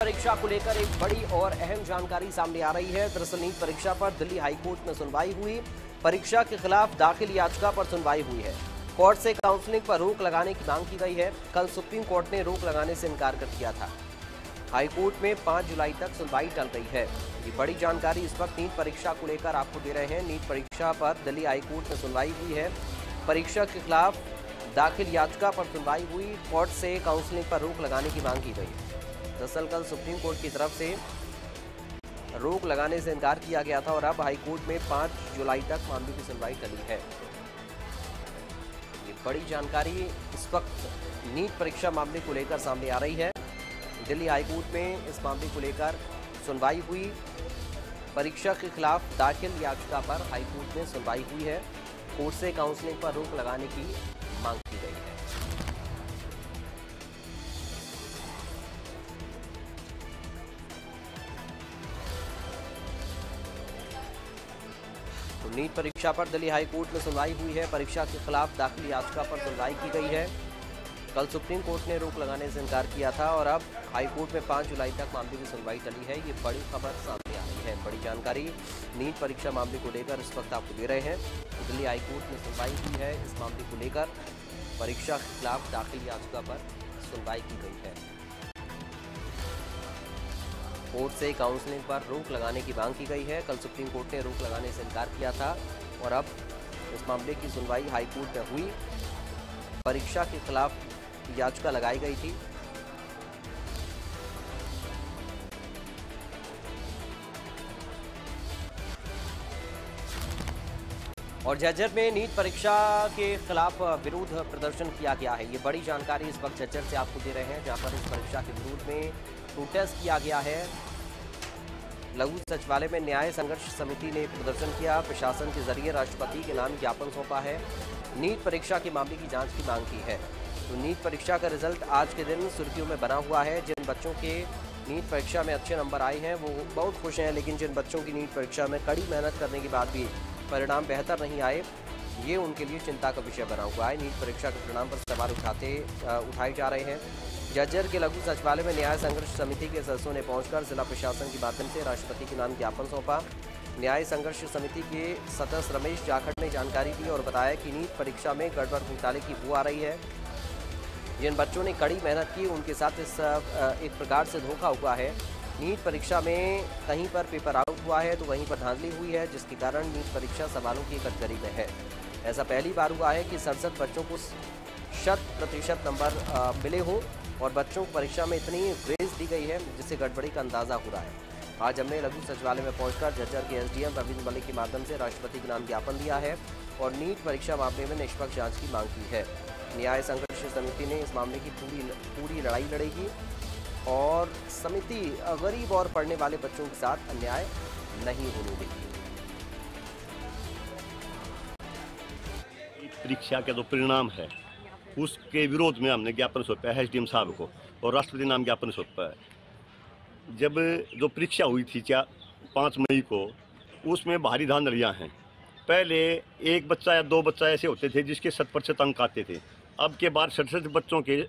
परीक्षा को लेकर एक बड़ी और अहम जानकारी सामने आ रही है। दरअसल नीट परीक्षा पर दिल्ली हाईकोर्ट में सुनवाई हुई। परीक्षा के खिलाफ दाखिल याचिका पर सुनवाई हुई है। कोर्ट से काउंसलिंग पर रोक लगाने की मांग की गई है। कल सुप्रीम कोर्ट ने रोक लगाने से इनकार कर दिया था। हाईकोर्ट में 5 जुलाई तक सुनवाई टल रही है। ये बड़ी जानकारी इस वक्त नीट परीक्षा को लेकर आपको दे रहे हैं। नीट परीक्षा पर दिल्ली हाईकोर्ट में सुनवाई हुई है। परीक्षा के खिलाफ दाखिल याचिका पर सुनवाई हुई। कोर्ट से काउंसलिंग पर रोक लगाने की मांग की गई। दरअसल कल सुप्रीम कोर्ट की तरफ़ से रोक लगाने से इनकार किया गया था और अब हाईकोर्ट में 5 जुलाई तक मामले की सुनवाई टली है। ये बड़ी जानकारी इस वक्त नीट परीक्षा मामले को लेकर सामने आ रही है। दिल्ली हाईकोर्ट में इस मामले को लेकर सुनवाई हुई। परीक्षा के खिलाफ दाखिल याचिका पर हाईकोर्ट में सुनवाई हुई है। कोर्ट से काउंसलिंग पर रोक लगाने की मांग की नीट परीक्षा पर दिल्ली हाईकोर्ट में सुनवाई हुई है। परीक्षा के खिलाफ दाखिल याचिका पर सुनवाई की गई है। कल सुप्रीम कोर्ट ने रोक लगाने से इनकार किया था और अब हाईकोर्ट में 5 जुलाई तक मामले की सुनवाई चली है। ये बड़ी खबर सामने आई है। बड़ी जानकारी नीट परीक्षा मामले को लेकर इस वक्त आपको दे रहे हैं। दिल्ली हाईकोर्ट में सुनवाई हुई है। इस मामले को लेकर परीक्षा के खिलाफ दाखिल याचिका पर सुनवाई की गई है। कोर्ट से काउंसलिंग पर रोक लगाने की मांग की गई है। कल सुप्रीम कोर्ट ने रोक लगाने से इनकार किया था और अब इस मामले की सुनवाई हाईकोर्ट में हुई। परीक्षा के खिलाफ याचिका लगाई गई थी। और झज्जर में नीट परीक्षा के खिलाफ विरोध प्रदर्शन किया गया है। ये बड़ी जानकारी इस वक्त झज्जर से आपको दे रहे हैं, जहाँ पर इस परीक्षा के विरोध में प्रोटेस्ट किया गया है। लघु सचिवालय में न्याय संघर्ष समिति ने प्रदर्शन किया। प्रशासन के ज़रिए राष्ट्रपति के नाम ज्ञापन सौंपा है। नीट परीक्षा के मामले की जाँच की मांग की है। तो नीट परीक्षा का रिज़ल्ट आज के दिन सुर्खियों में बना हुआ है। जिन बच्चों के नीट परीक्षा में अच्छे नंबर आए हैं, वो बहुत खुश हैं, लेकिन जिन बच्चों की नीट परीक्षा में कड़ी मेहनत करने के बाद भी परिणाम बेहतर नहीं आए, ये उनके लिए चिंता का विषय बना हुआ है। नीट परीक्षा के परिणाम पर सवाल उठाते उठाए जा रहे हैं। जज्जर के लघु सचिवालय में न्याय संघर्ष समिति के सदस्यों ने पहुंचकर जिला प्रशासन के माध्यम से राष्ट्रपति के नाम ज्ञापन सौंपा। न्याय संघर्ष समिति के सदस्य रमेश जाखड़ ने जानकारी दी और बताया कि नीट परीक्षा में गड़बड़ घोटाले की बू आ रही है। जिन बच्चों ने कड़ी मेहनत की, उनके साथ इस एक प्रकार से धोखा हुआ है। नीट परीक्षा में कहीं पर पेपर आउट हुआ है तो वहीं पर धांधली हुई है, जिसके कारण नीट परीक्षा सवालों की कटघरी में है। ऐसा पहली बार हुआ है कि सड़सठ बच्चों को शत प्रतिशत नंबर मिले हो। और बच्चों को परीक्षा में इतनी ग्रेस दी गई है, जिससे गड़बड़ी का अंदाज़ा हो रहा है। आज हमने लघु सचिवालय में पहुंचकर झज्जर के एसडीएम रविंद्र मलिक के माध्यम से राष्ट्रपति के नाम ज्ञापन दिया है और नीट परीक्षा मामले में निष्पक्ष जाँच की मांग की है। न्याय संघर्ष समिति ने इस मामले की पूरी पूरी लड़ाई लड़ेगी और समिति गरीब और पढ़ने वाले बच्चों के साथ अन्याय नहीं होने देगी। परीक्षा के जो परिणाम है उसके विरोध में हमने ज्ञापन सौंपा है एस साहब को और राष्ट्रपति नाम ज्ञापन सौंपा है। जब जो परीक्षा हुई थी क्या, पाँच मई को, उसमें भारी धांधलियाँ हैं। पहले एक बच्चा या दो बच्चा ऐसे होते थे जिसके शत प्रतिशत अंक आते थे। अब के बाद सड़सठ बच्चों के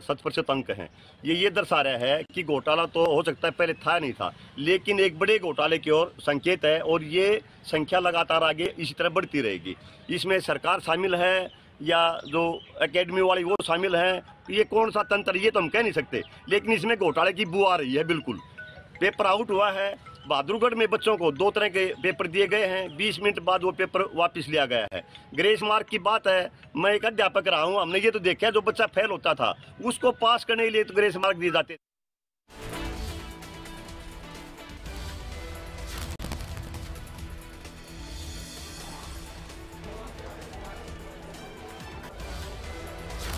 शत प्रतिशत अंक हैं। ये ये दर्शा रहा है कि घोटाला तो हो सकता है, पहले था नहीं था। लेकिन एक बड़े घोटाले की ओर संकेत है और ये संख्या लगातार आगे इसी तरह बढ़ती रहेगी। इसमें सरकार शामिल है या जो एकेडमी वाली वो शामिल हैं, ये कौन सा तंत्र, ये तो हम कह नहीं सकते। लेकिन इसमें घोटाले की बू आ रही है, बिल्कुल। पेपर आउट हुआ है, बहादुरगढ़ में बच्चों को दो तरह के पेपर दिए गए हैं 20 मिनट बाद वो पेपर वापस लिया गया है। ग्रेस मार्क की बात है, मैं एक अध्यापक रहा हूँ, हमने ये तो देखा है, जो बच्चा फेल होता था, उसको पास करने के लिए तो ग्रेस मार्क दिए जाते